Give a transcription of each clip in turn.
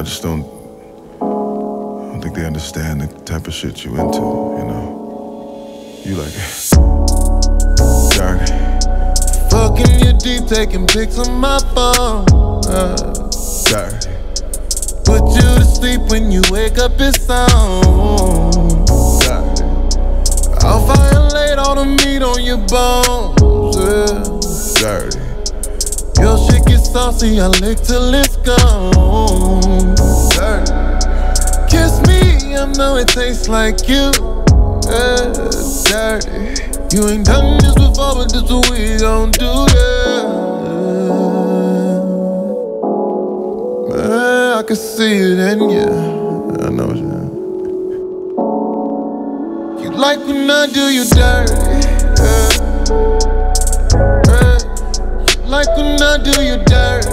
I just don't. I don't think they understand the type of shit you into. You know. You like it. Dirty. Fucking you deep, taking pics on my phone. Uh, Dirty. put you to sleep when you wake up, it's on. Dirty. I'll violate all the meat on your bones. Yeah. Dirty. Your shit get saucy, I lick till it's gone. Tastes like you. Yeah, dirty. You ain't done this before, but this what we gon' do, yeah. Man, I can see it in you. I know it. You like when I do you dirty. Yeah. You like when I do you dirty.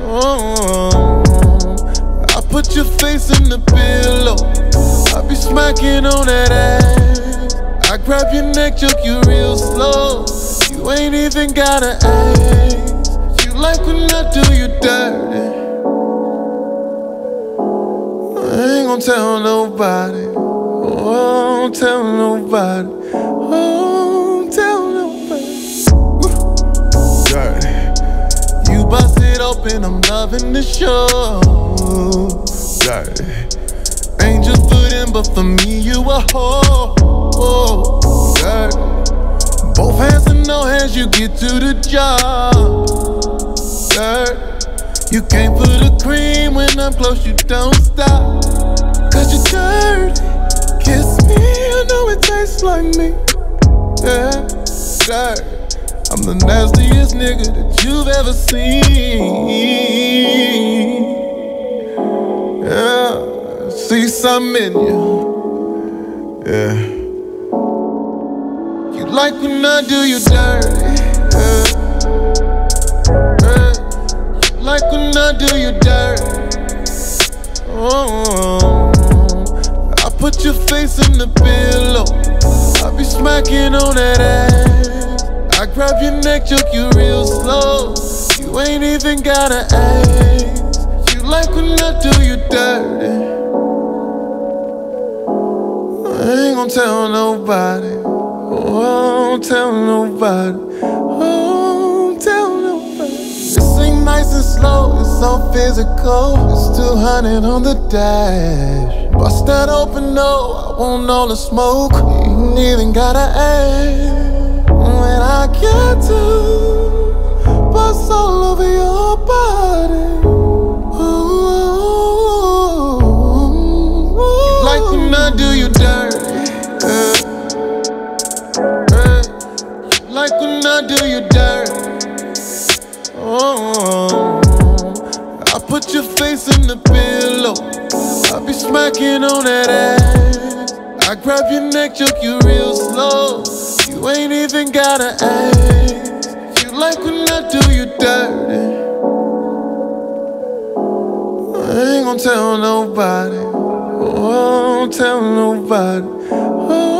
Oh, oh, oh. I put your face in the pillow. I on that ass. I grab your neck, choke you real slow. You ain't even gotta ask. You like when I do you dirty. I ain't gon' tell nobody. Oh, don't tell nobody. Oh, don't tell nobody. Dirty. You bust it open, I'm loving the show. Dirty. For them, but for me, you a hoe. Dirty. Both hands and no hands, you get to the job. Dirty. You came for the cream when I'm close, you don't stop. Cause you're dirty. Kiss me, I know it tastes like me. Yeah, dirty. I'm the nastiest nigga that you've ever seen. See something in you. Yeah. You like when I do you dirty. Yeah. Yeah. You like when I do you dirty. Oh, I put your face in the pillow. I be smacking on that ass. I grab your neck, choke you real slow. You ain't even gotta ask. Nobody. Oh, tell nobody. Oh, tell nobody. This ain't nice and slow, it's so physical. It's 200 on the dash. Bust that open, no, I want all the smoke. You ain't even gotta ask. When I get to Oh, I put your face in the pillow. I be smacking on that ass. I grab your neck, choke you real slow. You ain't even gotta ask. You like when I do you dirty. I ain't gon' tell nobody. Oh, don't tell nobody. Oh.